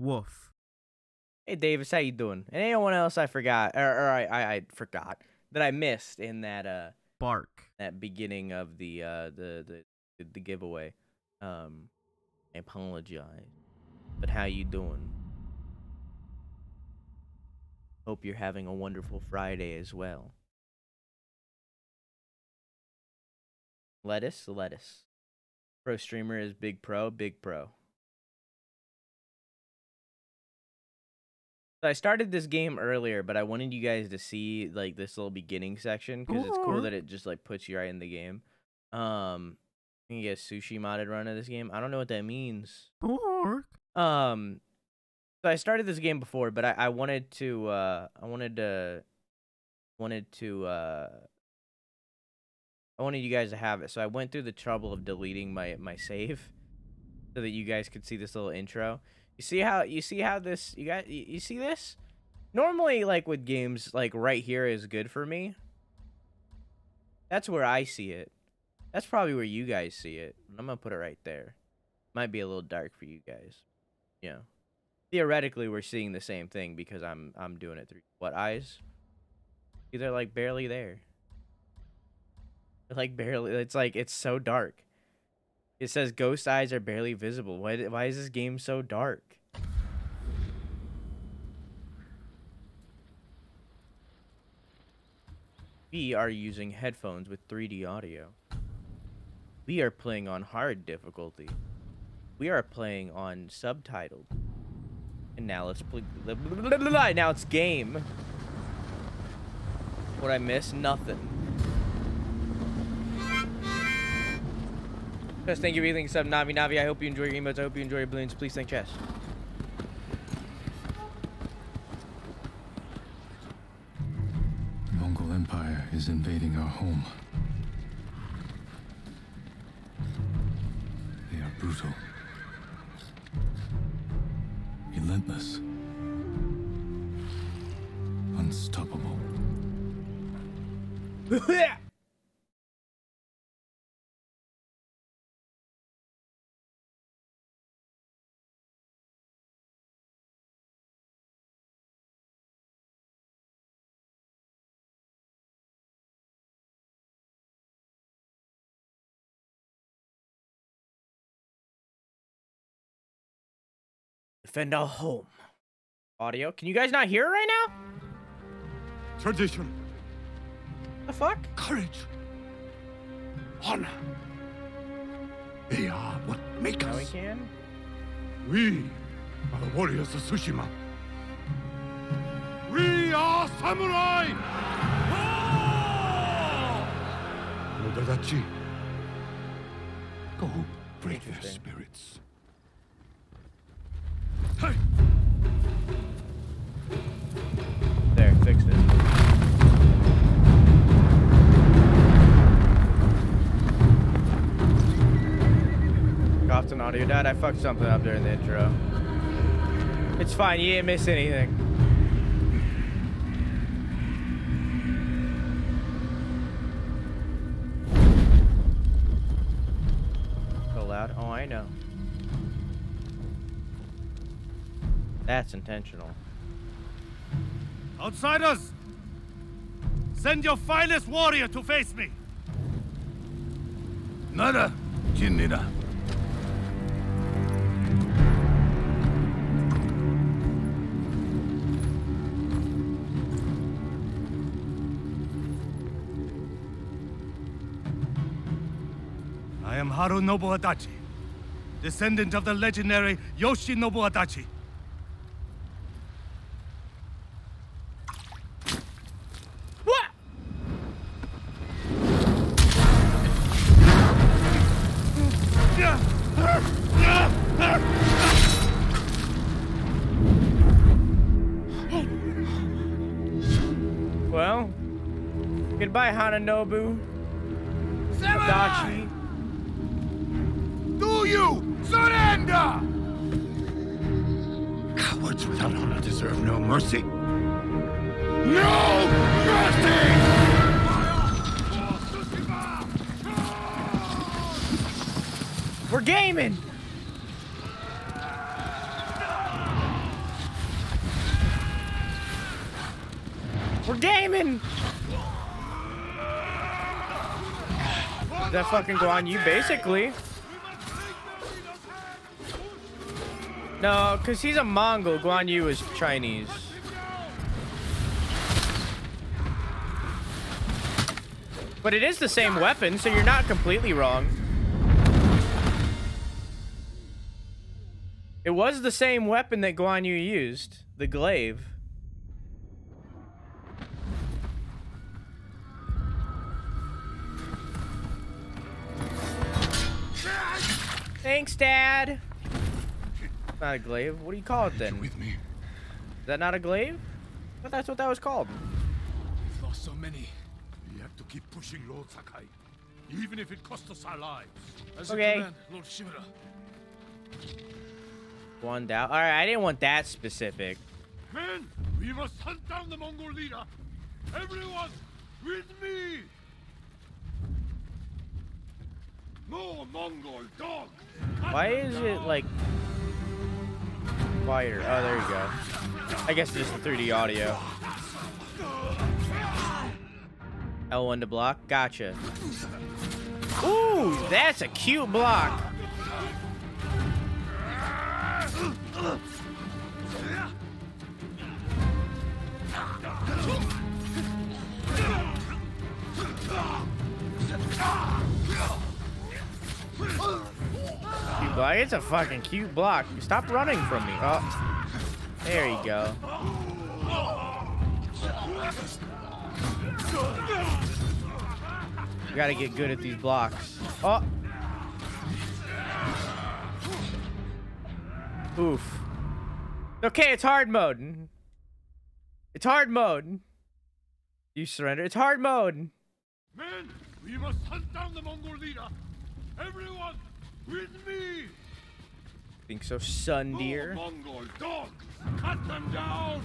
Woof. Hey Davis, how you doing? And anyone else I forgot or, or I, I I forgot that I missed in that uh Bark. that beginning of the uh the the the giveaway. Um I apologize. But how you doing? Hope you're having a wonderful Friday as well. Lettuce, lettuce. Pro streamer is big pro, big pro. I started this game earlier, but I wanted you guys to see like this little beginning section because it's cool that it just like puts you right in the game. Um, you can get a sushi modded run of this game. I don't know what that means. Um, so I started this game before, but I, I wanted to uh I wanted to wanted to uh I wanted you guys to have it. So I went through the trouble of deleting my my save so that you guys could see this little intro. You see how you see how this you got you, you see this? Normally like with games like right here is good for me. That's where I see it. That's probably where you guys see it. I'm to put it right there. Might be a little dark for you guys. Know. Theoretically we're seeing the same thing because I'm I'm doing it through what eyes? They're like barely there. They're like barely it's like it's so dark. It says ghost eyes are barely visible. Why why is this game so dark? We are using headphones with 3D audio. We are playing on hard difficulty. We are playing on subtitled. And now let's play. Now it's game. What I miss? Nothing. Chess, thank you for everything. Sub Navi Navi. I hope you enjoy your emotes. I hope you enjoy your balloons. Please thank Chess. Is invading our home. They are brutal, relentless, unstoppable. Defend our home. Audio. Can you guys not hear it right now? Tradition, The fuck? courage, honor. They are what make Now we us. can. We are the warriors of Tsushima. We are samurai! Nodadachi, go break their spirits. Coughed an audio died. I fucked something up during the intro. It's fine. You didn't miss anything. So loud. Oh, I know. That's intentional. Outsiders! Send your finest warrior to face me! Nada, Jinnida. Am Harunobu Adachi, descendant of the legendary Yoshinobu Adachi. What? Well, goodbye, Hananobu. Adachi. without honor deserve no mercy. No mercy! We're gaming! We're gaming! That fucking Guan Yu basically. No, because he's a Mongol. Guan Yu is Chinese. But it is the same weapon, so you're not completely wrong. It was the same weapon that Guan Yu used, the glaive. Thanks, Dad. Not a glaive. What do you call it then? With me. Is that not a glaive? But that's what that was called. We've lost so many. We have to keep pushing, Lord Sakai. Even if it costs us our lives. As Okay. command, Lord Shimura. One down. All right, I didn't want that specific. Men, we must hunt down the Mongol leader. Everyone, with me. No Mongol dog. Why is it like Oh, there you go. I guess just the 3D audio. L1 to block. Gotcha. Ooh, that's a cute block. Block. It's a fucking cute block. Stop running from me. Oh, there you go. You gotta get good at these blocks. Oh. Oof. Okay, it's hard mode. It's hard mode. You surrender. It's hard mode. Men, we must hunt down the Mongol leader. Everyone, with me. Think so, son dear. No Mongol dog. Cut them down.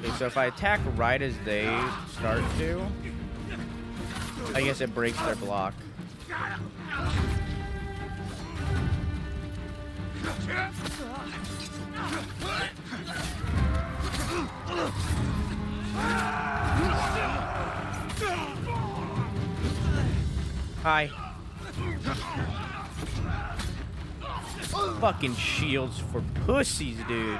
Okay, so if I attack right as they start to, I guess it breaks their block. Hi. Fucking shields for pussies, dude.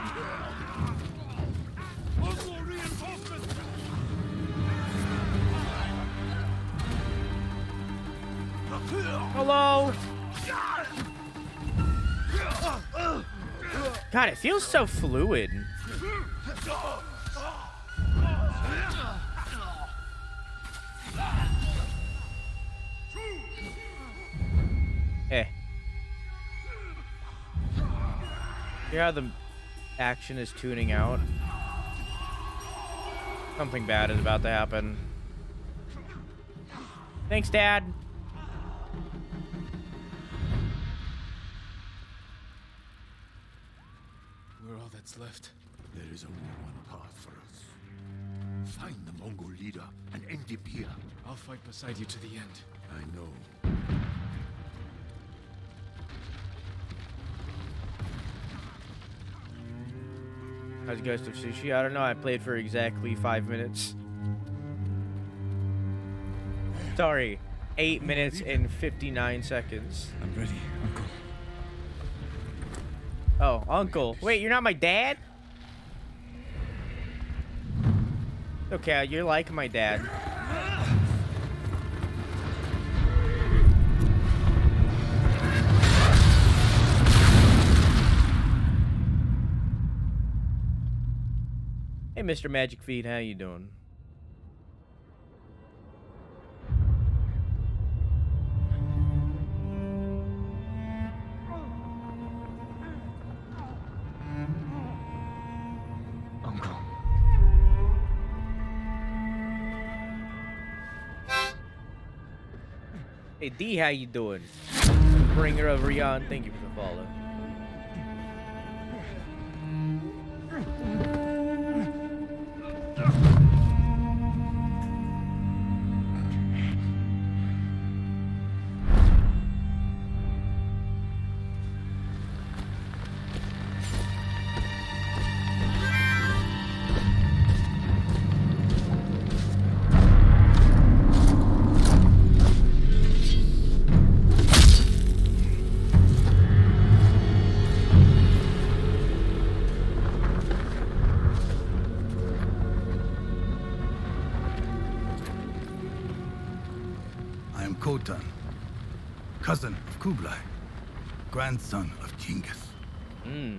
Hello. God, it feels so fluid. How the action is tuning out? Something bad is about to happen. Thanks, Dad. We're all that's left. There is only one path for us. Find the Mongol leader and end him here. I'll fight beside you to the end. I know. How's Ghost of Sushi? I don't know. I played for exactly five minutes. Sorry, eight minutes and 59 seconds. I'm ready, Uncle. Oh, uncle. Wait, you're not my dad? Okay, you're like my dad. Hey, Mr. Magic Feet, how you doing? Uncle. Hey, D, how you doing? Bringer of Rion, thank you for the follow. Khotun, cousin of Kublai, grandson of Genghis. Hmm.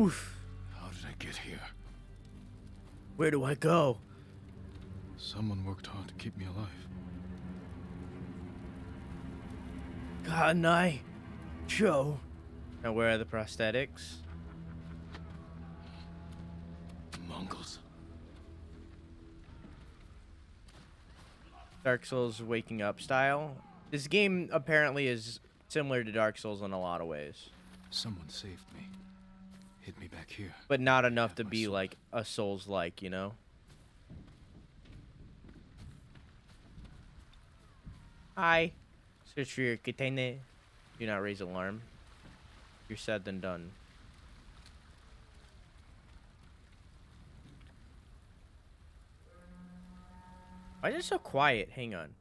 Oof. How did I get here? Where do I go? Someone worked hard to keep me alive. Kanai. Joe. Now where are the prosthetics? Mongols. Dark Souls waking up style. This game apparently is similar to Dark Souls in a lot of ways, Someone saved me. Me back here. but not enough to be like a Souls like, you know? Hi. Search for your katana. Do not raise alarm. You're said than done. Why is it so quiet? Hang on.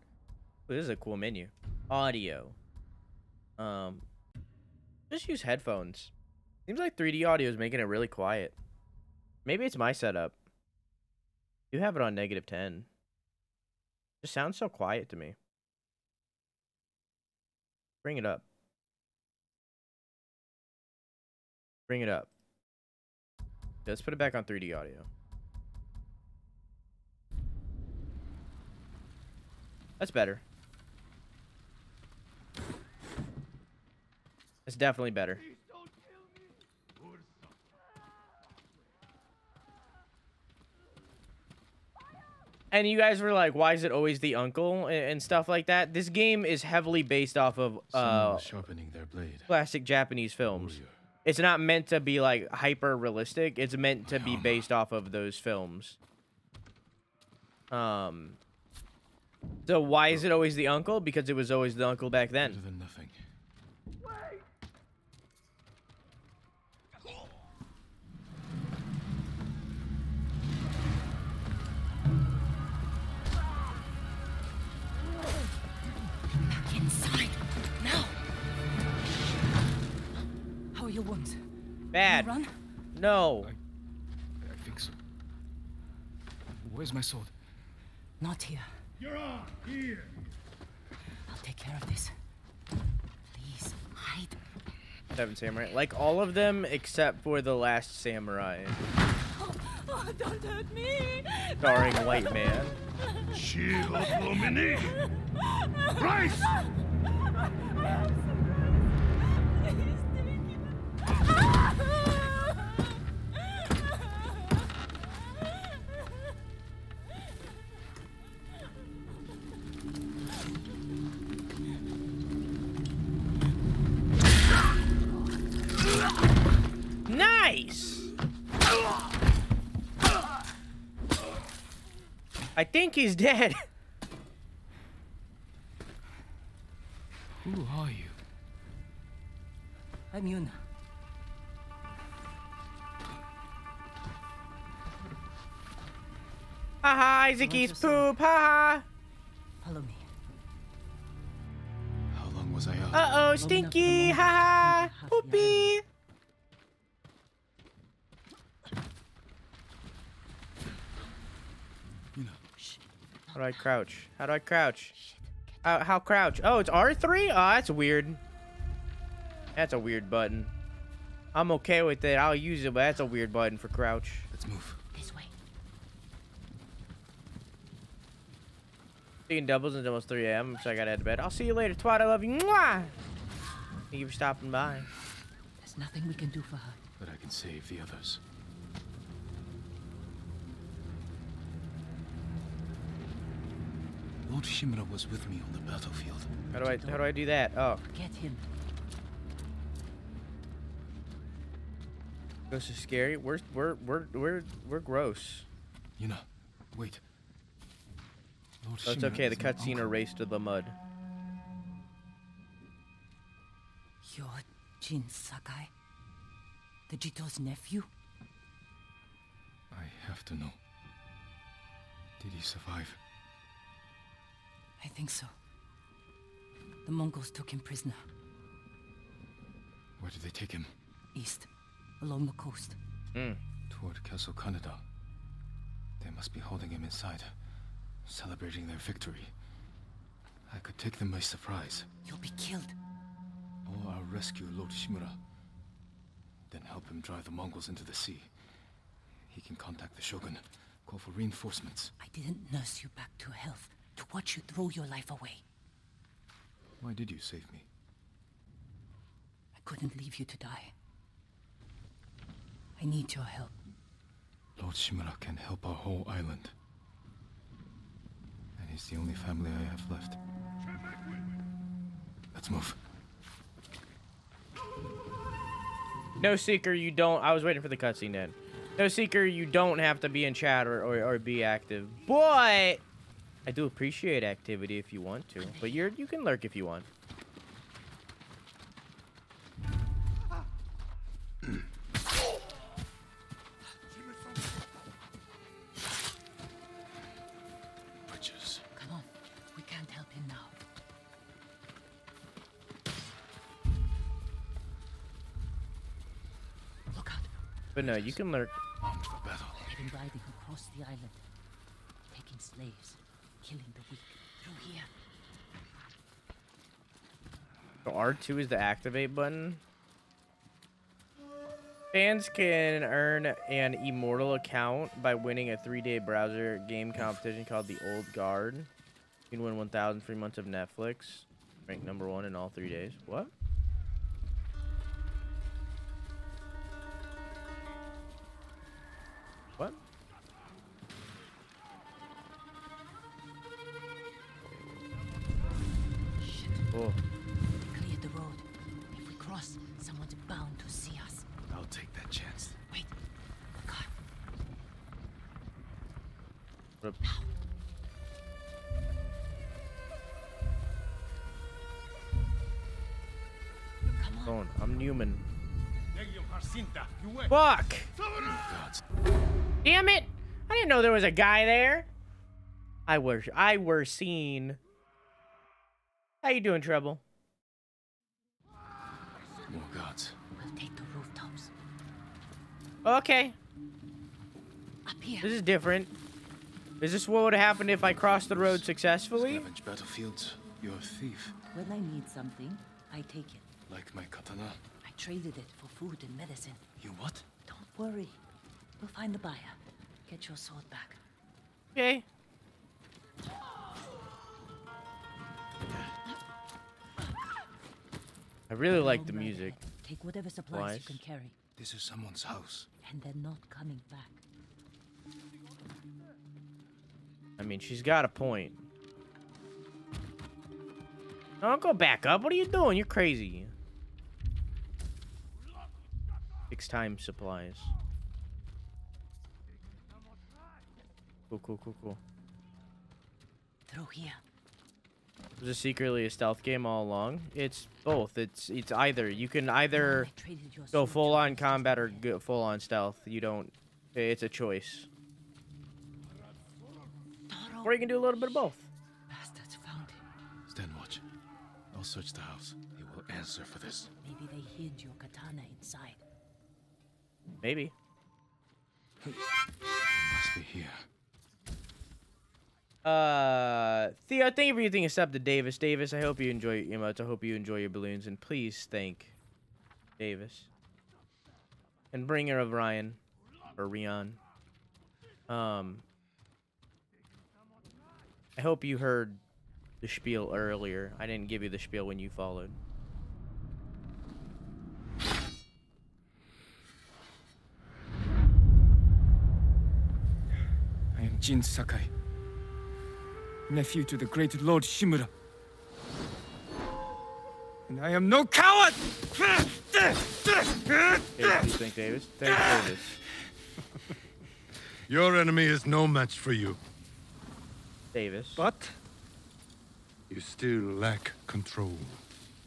Ooh, this is a cool menu. Audio. Um, just use headphones. Seems like 3D audio is making it really quiet. Maybe it's my setup. You have it on negative 10. Just sounds so quiet to me. Bring it up. Bring it up. Let's put it back on 3D audio. That's better. It's definitely better. And you guys were like, why is it always the uncle and, stuff like that? This game is heavily based off of uh, sharpening their blade. classic Japanese films. Warrior. It's not meant to be like hyper realistic. It's meant to be based off of those films. Um. So why is it always the uncle? Because it was always the uncle back Better then. than nothing. Bad. Run. No. I think so. Where's my sword? Not here. You're on here. I'll take care of this. Please, hide. Seven Samurai. Like all of them except for the last samurai. Oh, oh don't hurt me. Starring White Man. Shield Lumini. Rice! I think he's dead. Who are you? I'm Yuna. Haha, Isaac eats poop. Haha. Follow me. How long was I out? Uh oh, stinky. Haha. Poopy. You know, How do I crouch? How do I crouch? Uh, how crouch? Oh, it's R3? Oh, that's weird. That's a weird button. I'm okay with it. I'll use it, but that's a weird button for crouch. let's move. This way. Seeing doubles until almost 3 a.m., so I gotta head to bed. I'll see you later, Twat. I love you. Mwah! Thank you for stopping by. There's nothing we can do for her. But I can save the others. Lord Shimura was with me on the battlefield. How do I how do I do that? Oh, Get him. ghosts are scary. We're we're we're we're we're gross. You know, wait. Lord Oh, it's Shimura okay. The cutscene uncle. erased to the mud. You're Jin Sakai? The Jito's nephew? I have to know. Did he survive? I think so. The Mongols took him prisoner. Where did they take him? East. Along the coast. Mm. Toward Castle Kaneda. They must be holding him inside, celebrating their victory. I could take them by surprise, You'll be killed. or I'll rescue Lord Shimura. Then help him drive the Mongols into the sea. He can contact the Shogun, call for reinforcements. I didn't nurse you back to health to watch you throw your life away. Why did you save me? I couldn't leave you to die. I need your help. Lord Shimura can help our whole island. And he's the only family I have left. Let's move. No seeker, you don't. I was waiting for the cutscene then. No seeker, you don't have to be in chat or, or, or be active. But I do appreciate activity if you want to. But you're you can lurk if you want. Bridges. Come on. We can't help him now. Look out. But no, you can lurk. Armed for battle. They've been riding across the island. Taking slaves. Killing the weak. Through here. So R2 is the activate button. Fans can earn an immortal account by winning a three-day browser game competition called the Old Guard. You can win 1,000 free months of Netflix. Rank number one in all three days. What? Come on. Going. I'm Newman. Legion Jacinta, you wait. Fuck! Oh, Damn it! I didn't know there was a guy there. I were I were seen. How you doing, Trouble? More gods. We'll take the rooftops. Okay, Up here. this is different. Is this what would happen if I crossed the road successfully? Scavenge battlefields. You're a thief. When I need something, I take it. Like my katana. I traded it for food and medicine. You what? Don't worry. We'll find the buyer. Get your sword back. Okay. I really like the music. Take whatever supplies Wise. you can carry, This is someone's house. and they're not coming back. I mean, she's got a point. Don't go back up. What are you doing? You're crazy. Six time supplies. Cool, cool, cool, cool. Through here. Was this secretly a stealth game all along? It's both. It's it's either you can either I traded your go full on combat or go full on stealth. You don't. It's a choice. Or you can do a little bit of both. Bastards found him. Stand watch. I'll search the house. He will answer for this. Maybe they hid your katana inside. Maybe. Must be here. Uh, Theo, thank you for everything except to Davis. Davis, I hope you enjoy your emotes. I hope you enjoy your balloons, and please thank Davis and bringer of Ryan or Rion. Um, I hope you heard the spiel earlier. I didn't give you the spiel when you followed. Jin Sakai, nephew to the great Lord Shimura. And I am no coward! Davis, please thank Davis. Thank Davis. Your enemy is no match for you. Davis. But You still lack control.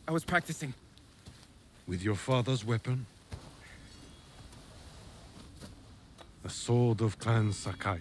I was practicing. With your father's weapon? The sword of Clan Sakai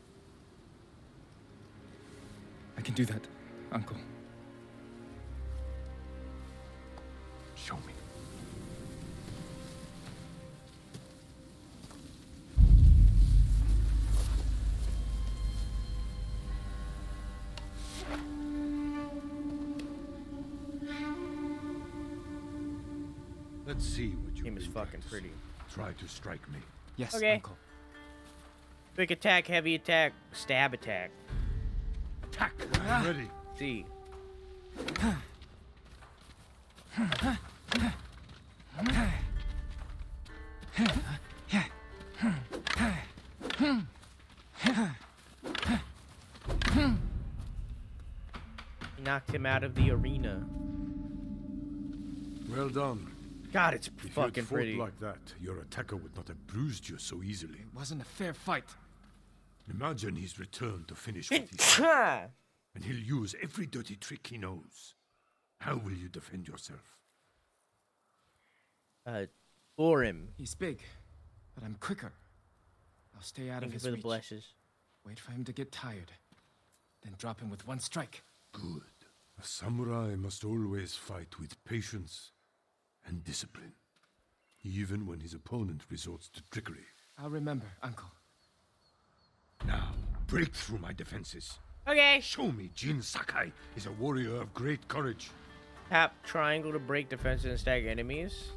I can do that, Uncle. Show me. Let's see what you Game is can fucking pretty. Try to strike me. Yes, Okay. Uncle. Quick attack, heavy attack, stab attack. Attack! Ready. See. He knocked him out of the arena. Well done. God, it's If you fucking had fought pretty. like that, your attacker would not have bruised you so easily. It wasn't a fair fight. Imagine he's returned to finish what he Ha! and he'll use every dirty trick he knows. How will you defend yourself? uh, for him. He's big, but I'm quicker. I'll stay out Thank of you his for the reach. blesses. Wait for him to get tired, then drop him with one strike. Good. A samurai must always fight with patience and discipline, even when his opponent resorts to trickery. I'll remember, Uncle. Now, break through my defenses. Okay. Show me Jin Sakai is a warrior of great courage. Tap triangle to break defenses and stagger enemies.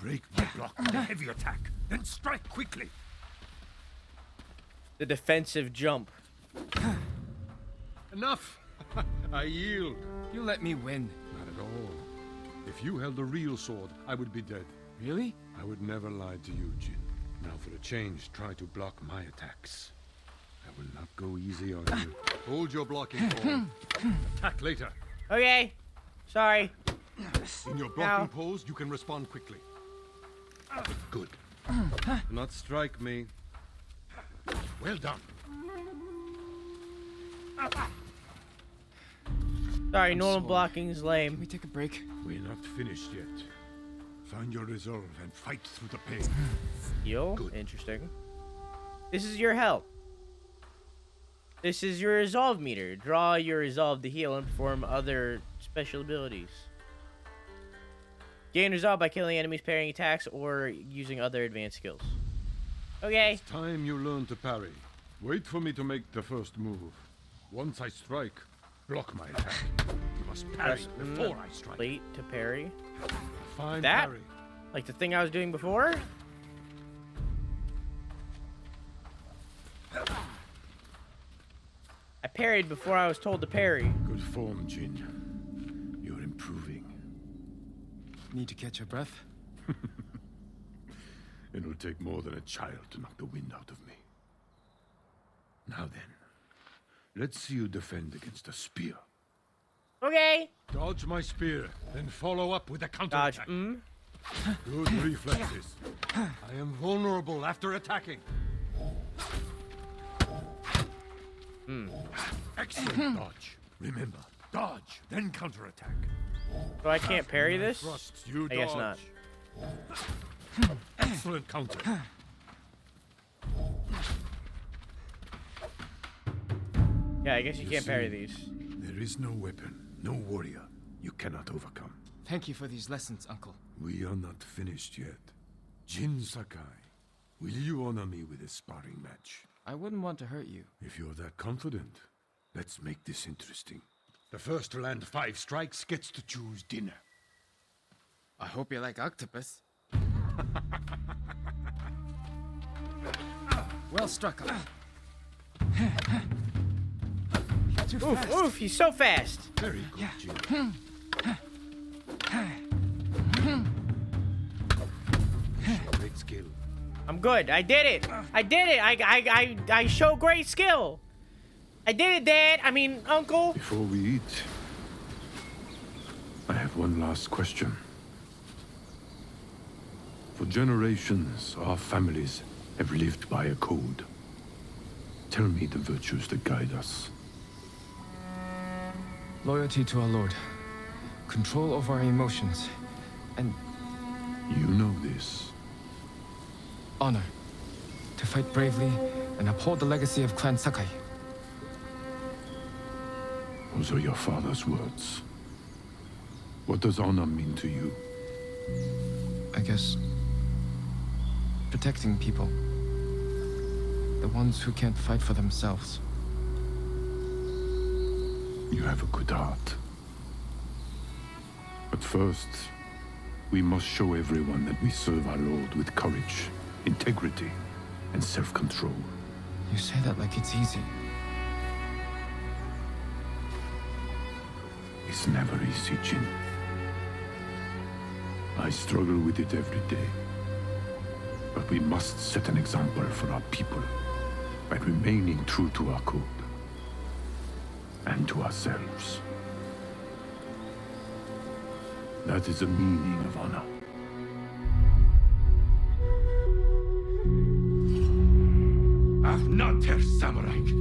Break my block with a heavy attack, then strike quickly. The defensive jump. Enough! I yield. You let me win. Not at all. If you held a real sword, I would be dead. Really? I would never lie to you, Jin. Now for a change, try to block my attacks. I will not go easy on you. Hold your blocking form. Attack later. Okay. Sorry. In your blocking Ow. pose, you can respond quickly. Good. Do not strike me. Well done. Sorry, I'm normal sorry. blocking is lame. Can lame. we take a break? We're not finished yet. Find your resolve and fight through the pain. Heal? Good. Interesting. This is your health. This is your resolve meter. Draw your resolve to heal and perform other special abilities. Gain resolve by killing enemies, parrying attacks, or using other advanced skills. Okay. It's time you learn to parry. Wait for me to make the first move. Once I strike, block my attack. You must parry Press before I strike. Late to parry. Fine That? parry. Like the thing I was doing before? I parried before I was told to parry. Good form, Jin. You're improving. Need to catch your breath? It'll take more than a child to knock the wind out of me. Now then, let's see you defend against a spear. Okay. Dodge my spear, then follow up with a counter Dodge. Mm. Good reflexes. I am vulnerable after attacking. Excellent dodge. Remember, dodge, then counterattack. So I can't parry this? Thrust, you I guess not. dodge. Excellent counter. Yeah, I guess you You can't parry these. There is no weapon, no warrior you cannot overcome. Thank you for these lessons, Uncle. We are not finished yet. Jin Sakai, will you honor me with a sparring match? I wouldn't want to hurt you. If you're that confident, let's make this interesting. The first to land five strikes gets to choose dinner. I hope you like octopus. well struck, Uncle. Too Oof, fast. oof, he's so fast. Very good, Jin. Hmm. Hmm. Show Great skill. I'm good. I did it. I did it. I, I, I, I show great skill. I did it, Dad. I mean, Uncle. Before we eat, I have one last question. For generations, our families have lived by a code. Tell me the virtues that guide us. Loyalty to our Lord. Control over our emotions. And You know this. honor. To fight bravely and uphold the legacy of Clan Sakai. Those are your father's words. What does honor mean to you? I guess. Protecting people. The ones who can't fight for themselves. You have a good heart. But first, we must show everyone that we serve our Lord with courage, integrity, and self-control. You say that like it's easy. It's never easy, Jin. I struggle with it every day. But we must set an example for our people by remaining true to our code and to ourselves. That is the meaning of honor. Ach, not Samurai!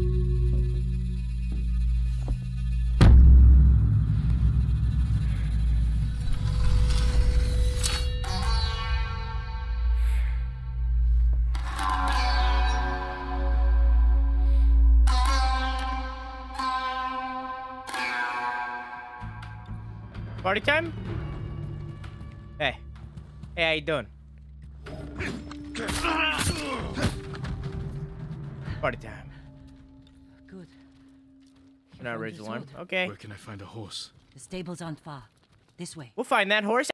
Party time? Hey. Hey, how you doing? Party time. Good. Not found raise your alarm. Okay. Where can I find a horse? The stables aren't far. This way. We'll find that horse.